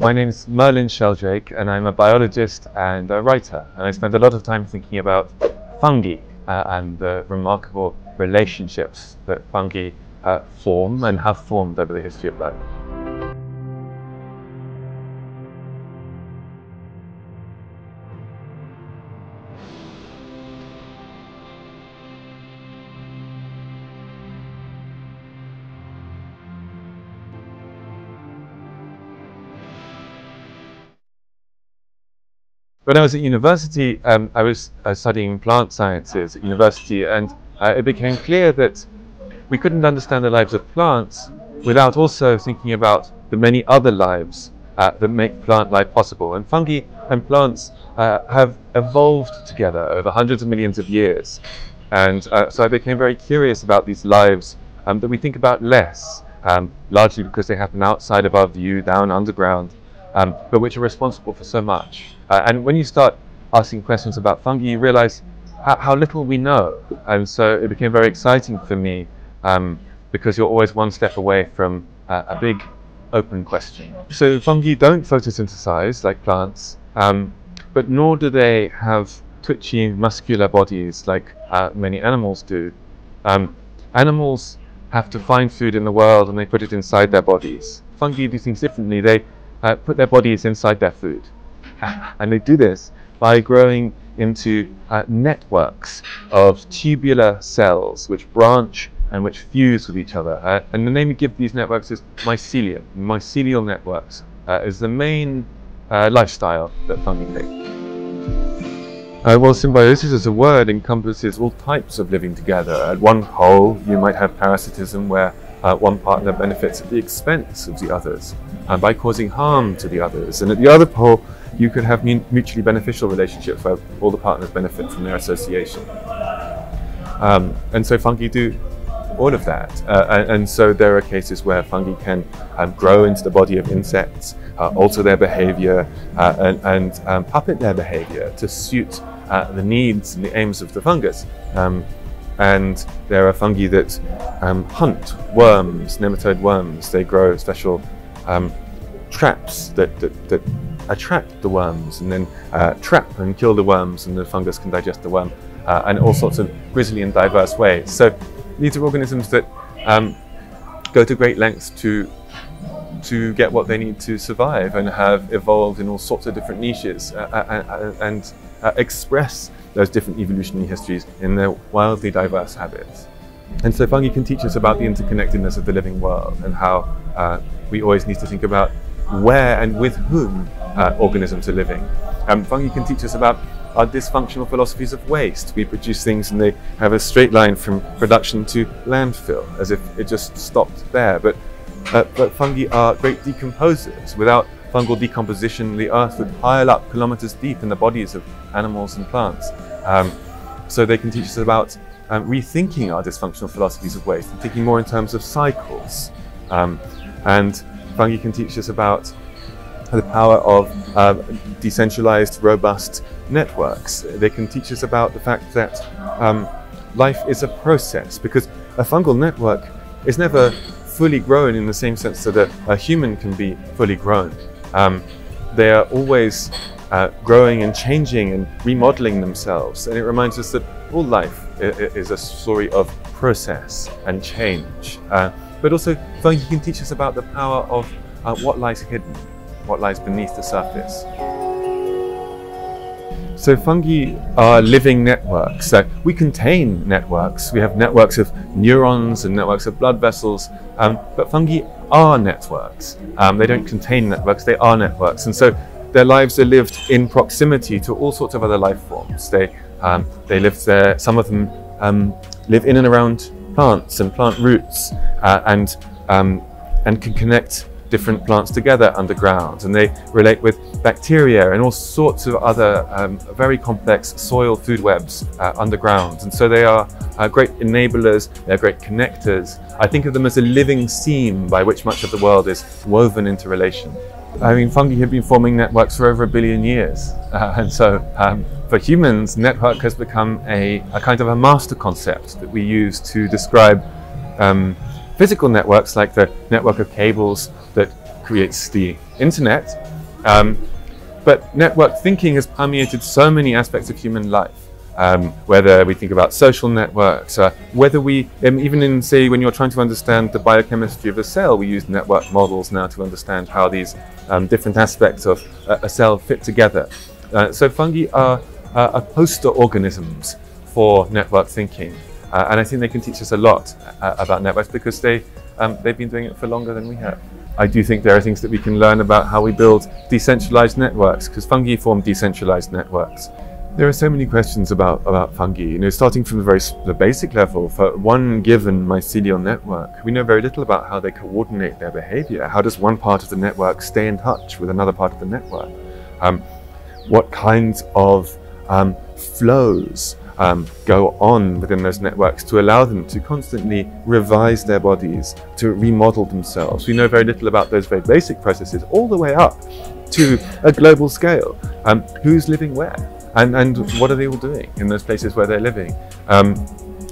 My name is Merlin Sheldrake, and I'm a biologist and a writer. And I spend a lot of time thinking about fungi uh, and the remarkable relationships that fungi uh, form and have formed over the history of life. When I was at university, um, I was uh, studying plant sciences at university, and uh, it became clear that we couldn't understand the lives of plants without also thinking about the many other lives uh, that make plant life possible. And fungi and plants uh, have evolved together over hundreds of millions of years. And uh, so I became very curious about these lives um, that we think about less, um, largely because they happen outside of our view, down underground, um, but which are responsible for so much. Uh, and when you start asking questions about fungi, you realize how, how, little we know. And so it became very exciting for me um, because you're always one step away from uh, a big open question. So fungi don't photosynthesize like plants, um, but nor do they have twitchy muscular bodies like uh, many animals do. Um, animals have to find food in the world and they put it inside their bodies. Fungi do things differently. They uh, put their bodies inside their food. and they do this by growing into uh, networks of tubular cells which branch and which fuse with each other. Uh, and the name you give these networks is mycelium. Mycelial networks uh, is the main uh, lifestyle that fungi take. Uh, well, symbiosis as a word encompasses all types of living together. At one pole, you might have parasitism where uh, one partner benefits at the expense of the others and by causing harm to the others. And at the other pole, you could have mutually beneficial relationships where all the partners benefit from their association. Um, and so fungi do all of that. Uh, and, and, so there are cases where fungi can um, grow into the body of insects, uh, alter their behavior, uh, and, and um, puppet their behavior to suit uh, the needs and the aims of the fungus. Um, and there are fungi that um, hunt worms, nematode worms. They grow special um, traps that, that, that, attract the worms and then uh, trap and kill the worms and the fungus can digest the worm uh, and all sorts of grisly and diverse ways. So these are organisms that um, go to great lengths to to get what they need to survive and have evolved in all sorts of different niches uh, uh, uh and uh, express those different evolutionary histories in their wildly diverse habits. And so fungi can teach us about the interconnectedness of the living world and how uh, we always need to think about where and with whom uh, organisms are living. Um, fungi can teach us about our dysfunctional philosophies of waste. We produce things and they have a straight line from production to landfill, as if it just stopped there. But, uh, but fungi are great decomposers. Without fungal decomposition, the earth would pile up kilometers deep in the bodies of animals and plants. Um, so they can teach us about um, rethinking our dysfunctional philosophies of waste and thinking more in terms of cycles. Um, and fungi can teach us about the power of uh, decentralized, robust networks. They can teach us about the fact that um, life is a process because a fungal network is never fully grown in the same sense that a, a human can be fully grown. Um, they are always uh, growing and changing and remodeling themselves. And it reminds us that all life is a story of process and change. Uh, but also, fungi can teach us about the power of uh, what lies hidden, what lies beneath the surface. So fungi are living networks. So we contain networks. We have networks of neurons and networks of blood vessels, um, but fungi are networks. Um, they don't contain networks, they are networks. And so their lives are lived in proximity to all sorts of other life forms. They, um, they live there, some of them um, live in and around plants and plant roots uh, and, um, and can connect different plants together underground and they relate with bacteria and all sorts of other um, very complex soil food webs uh, underground. And so they are uh, great enablers they're great connectors. I think of them as a living seam by which much of the world is woven into relation. I mean, fungi have been forming networks for over a billion years. Uh, and so um, for humans, network has become a, a, kind of a master concept that we use to describe um, physical networks like the network of cables that creates the internet. Um, but network thinking has permeated so many aspects of human life. Um, whether we think about social networks, uh, whether we, um, even in, say, when you're trying to understand the biochemistry of a cell, we use network models now to understand how these um, different aspects of a, cell fit together. Uh, so fungi are, uh, poster organisms for network thinking. Uh, and I think they can teach us a lot uh, about networks because they, um, they've been doing it for longer than we have. I do think there are things that we can learn about how we build decentralized networks because fungi form decentralized networks. There are so many questions about, about fungi, you know, starting from the very the basic level. For one given mycelial network, we know very little about how they coordinate their behavior. How does one part of the network stay in touch with another part of the network? Um, what kinds of um, flows um, go on within those networks to allow them to constantly revise their bodies, to remodel themselves. We know very little about those very basic processes all the way up to a global scale. Um, who's living where? And, and what are they all doing in those places where they're living? Um,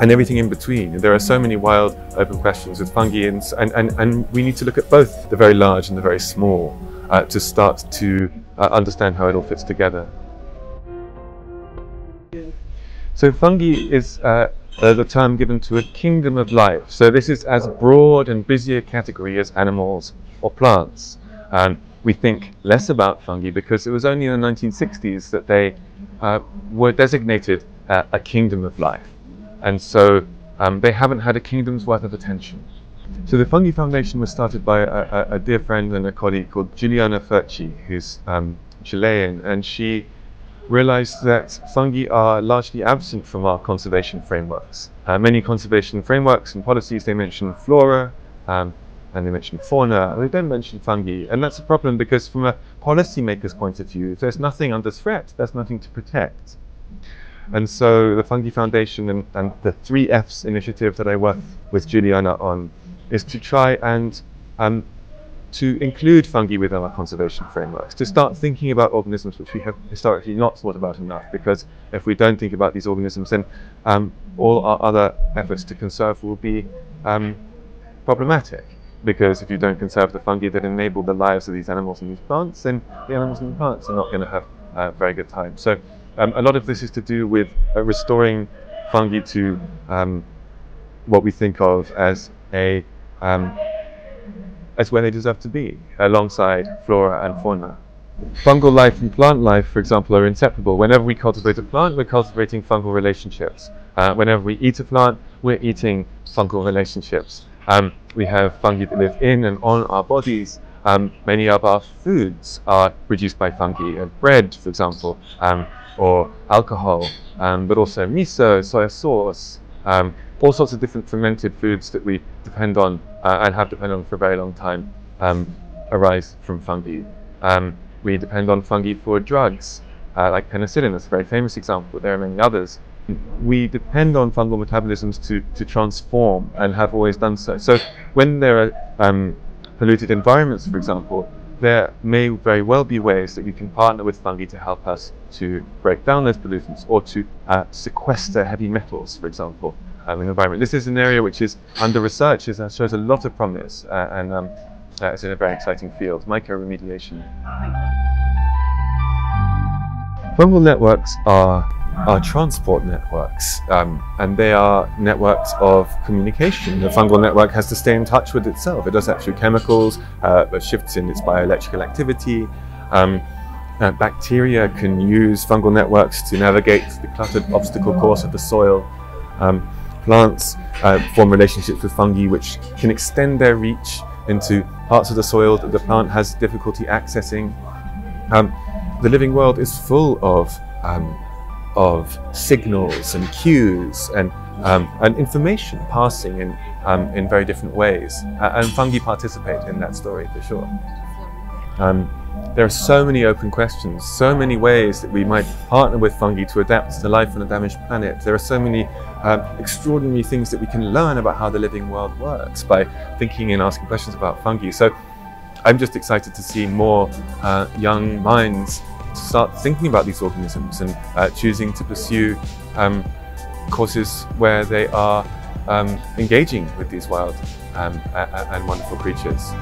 and everything in between. There are so many wild open questions with fungi and, and, and, we need to look at both the very large and the very small uh, to start to uh, understand how it all fits together. So fungi is uh, the term given to a kingdom of life. So this is as broad and busy a category as animals or plants. And we think less about fungi because it was only in the 1960s that they uh, were designated uh, a kingdom of life. And so um, they haven't had a kingdom's worth of attention. So the Fungi Foundation was started by a, a, a dear friend and a colleague called Giuliana Furci, who's um, Chilean, and she realized that fungi are largely absent from our conservation frameworks. Uh, many conservation frameworks and policies, they mention flora um, and they mention fauna, they don't mention fungi. And that's a problem because from a policymaker's point of view, if there's nothing under threat, there's nothing to protect. And so the Fungi Foundation and, and the 3Fs initiative that I work with Giuliana on is to try and um, to include fungi within our conservation frameworks, to start thinking about organisms which we have historically not thought about enough, because if we don't think about these organisms, then um, all our other efforts to conserve will be um, problematic. Because if you don't conserve the fungi that enable the lives of these animals and these plants, then the animals and the plants are not going to have a very good time. So um, a lot of this is to do with uh, restoring fungi to um, what we think of as a um, as where they deserve to be, alongside flora and fauna. Fungal life and plant life, for example, are inseparable. Whenever we cultivate a plant, we're cultivating fungal relationships. Uh, whenever we eat a plant, we're eating fungal relationships. Um, we have fungi that live in and on our bodies. Um, many of our foods are produced by fungi, uh, bread, for example, um, or alcohol, um, but also miso, soy sauce, um, all sorts of different fermented foods that we depend on uh, and have depended on for a very long time um, arise from fungi. Um, we depend on fungi for drugs, uh, like penicillin, that's a very famous example, there are many others. We depend on fungal metabolisms to, to transform and have always done so. So when there are um, polluted environments, for example, there may very well be ways that we can partner with fungi to help us to break down those pollutants or to uh, sequester heavy metals, for example, um, in the environment. This is an area which is under research, it shows a lot of promise, uh, and um, uh, it's in a very exciting field, mycoremediation. Fungal networks are are transport networks, um, and they are networks of communication. The fungal network has to stay in touch with itself. It does that through chemicals, uh, shifts in its bioelectrical activity. Um, uh, bacteria can use fungal networks to navigate the cluttered obstacle course of the soil. Um, plants uh, form relationships with fungi which can extend their reach into parts of the soil that the plant has difficulty accessing. Um, the living world is full of um, of signals and cues and, um, and information passing in, um, in very different ways. Uh, and fungi participate in that story for sure. There are so many open questions, so many ways that we might partner with fungi to adapt to life on a damaged planet. There are so many um, extraordinary things that we can learn about how the living world works by thinking and asking questions about fungi. So I'm just excited to see more uh, young minds start thinking about these organisms and uh, choosing to pursue um, courses where they are um, engaging with these wild um, and wonderful creatures.